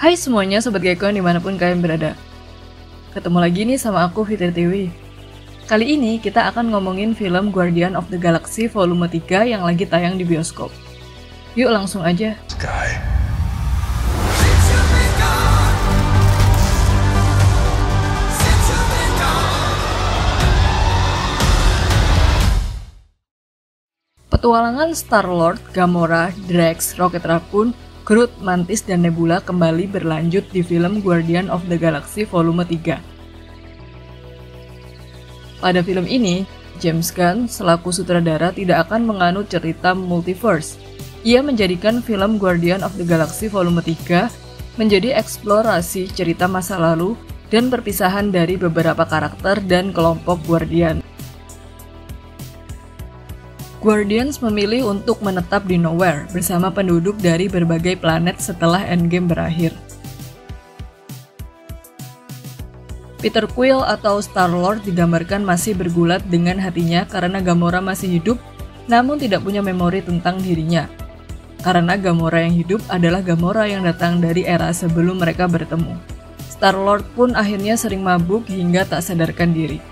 Hai semuanya Sobat Gekon di mana pun kalian berada. Ketemu lagi nih sama aku Fitri Tiwi Kali ini kita akan ngomongin film Guardian of the Galaxy volume 3 yang lagi tayang di bioskop. Yuk langsung aja. Sky. Petualangan Star-Lord, Gamora, Drax, Rocket Raccoon, Groot, Mantis, dan Nebula kembali berlanjut di film Guardian of the Galaxy volume 3. Pada film ini, James Gunn selaku sutradara tidak akan menganut cerita multiverse. Ia menjadikan film Guardian of the Galaxy volume 3 menjadi eksplorasi cerita masa lalu dan perpisahan dari beberapa karakter dan kelompok Guardian. Guardians memilih untuk menetap di Nowhere bersama penduduk dari berbagai planet setelah Endgame berakhir. Peter Quill atau Star-Lord digambarkan masih bergulat dengan hatinya karena Gamora masih hidup namun tidak punya memori tentang dirinya. Karena Gamora yang hidup adalah Gamora yang datang dari era sebelum mereka bertemu. Star-Lord pun akhirnya sering mabuk hingga tak sadarkan diri.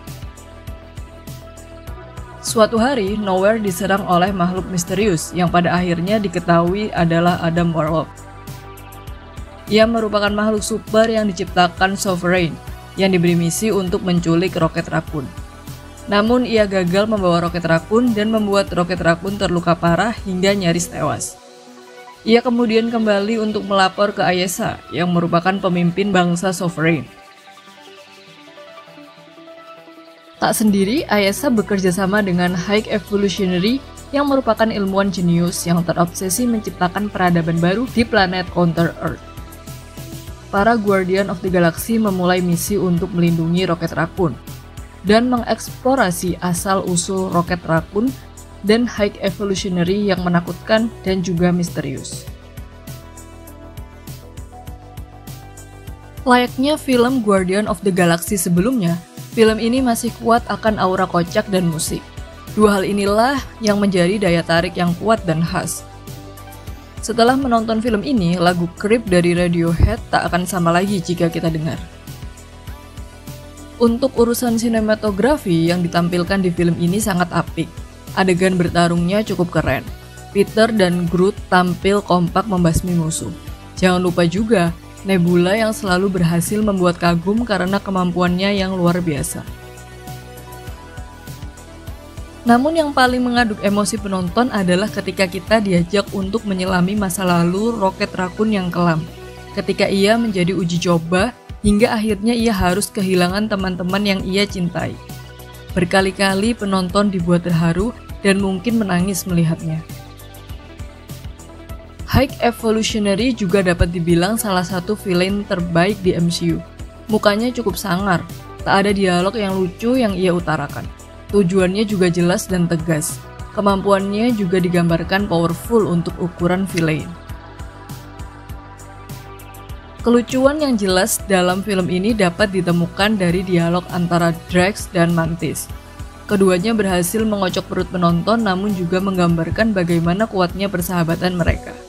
Suatu hari, Nowhere diserang oleh makhluk misterius yang pada akhirnya diketahui adalah Adam Warlock. Ia merupakan makhluk super yang diciptakan Sovereign, yang diberi misi untuk menculik Rocket Raccoon. Namun ia gagal membawa Rocket Raccoon dan membuat Rocket Raccoon terluka parah hingga nyaris tewas. Ia kemudian kembali untuk melapor ke Ayesa yang merupakan pemimpin bangsa Sovereign. Tak sendiri, Ayesa bekerja sama dengan High Evolutionary yang merupakan ilmuwan jenius yang terobsesi menciptakan peradaban baru di planet Counter Earth. Para Guardian of the Galaxy memulai misi untuk melindungi Rocket Raccoon dan mengeksplorasi asal-usul Rocket Raccoon dan High Evolutionary yang menakutkan dan juga misterius. Layaknya film Guardian of the Galaxy sebelumnya, Film ini masih kuat akan aura kocak dan musik. Dua hal inilah yang menjadi daya tarik yang kuat dan khas. Setelah menonton film ini, lagu Creep dari Radiohead tak akan sama lagi jika kita dengar. Untuk urusan sinematografi yang ditampilkan di film ini sangat apik. Adegan bertarungnya cukup keren. Peter dan Groot tampil kompak membasmi musuh. Jangan lupa juga, Nebula yang selalu berhasil membuat kagum karena kemampuannya yang luar biasa. Namun yang paling mengaduk emosi penonton adalah ketika kita diajak untuk menyelami masa lalu Rocket Raccoon yang kelam. Ketika ia menjadi uji coba, hingga akhirnya ia harus kehilangan teman-teman yang ia cintai. Berkali-kali penonton dibuat terharu dan mungkin menangis melihatnya. High Evolutionary juga dapat dibilang salah satu villain terbaik di MCU. Mukanya cukup sangar, tak ada dialog yang lucu yang ia utarakan. Tujuannya juga jelas dan tegas. Kemampuannya juga digambarkan powerful untuk ukuran villain. Kelucuan yang jelas dalam film ini dapat ditemukan dari dialog antara Drax dan Mantis. Keduanya berhasil mengocok perut penonton namun juga menggambarkan bagaimana kuatnya persahabatan mereka.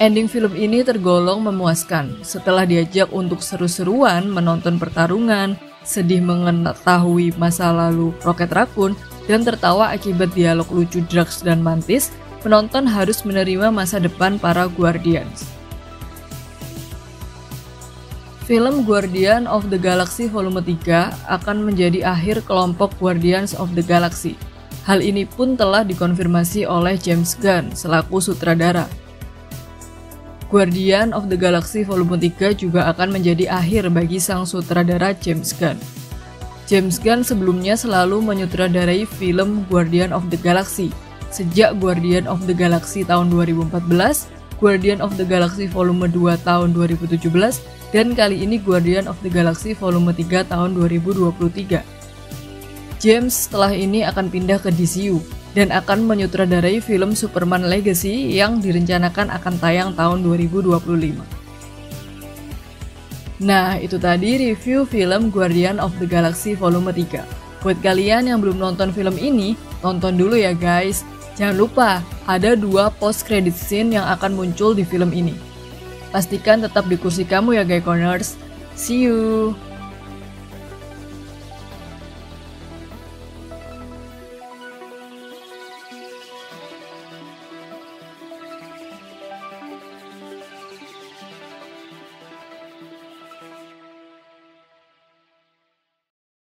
Ending film ini tergolong memuaskan setelah diajak untuk seru-seruan menonton pertarungan, sedih mengetahui masa lalu Rocket Raccoon, dan tertawa akibat dialog lucu Drax dan Mantis, penonton harus menerima masa depan para Guardians. Film Guardian of the Galaxy Volume 3 akan menjadi akhir kelompok Guardians of the Galaxy. Hal ini pun telah dikonfirmasi oleh James Gunn selaku sutradara. Guardian of the Galaxy Volume 3 juga akan menjadi akhir bagi sang sutradara James Gunn. James Gunn sebelumnya selalu menyutradarai film Guardian of the Galaxy. Sejak Guardian of the Galaxy tahun 2014, Guardian of the Galaxy Volume 2 tahun 2017, dan kali ini Guardian of the Galaxy Volume 3 tahun 2023. James setelah ini akan pindah ke DCU, dan akan menyutradarai film Superman Legacy yang direncanakan akan tayang tahun 2025. Nah, itu tadi review film Guardian of the Galaxy Volume 3. Buat kalian yang belum nonton film ini, tonton dulu ya guys. Jangan lupa, ada dua post credit scene yang akan muncul di film ini. Pastikan tetap di kursi kamu ya Gayconers. See you!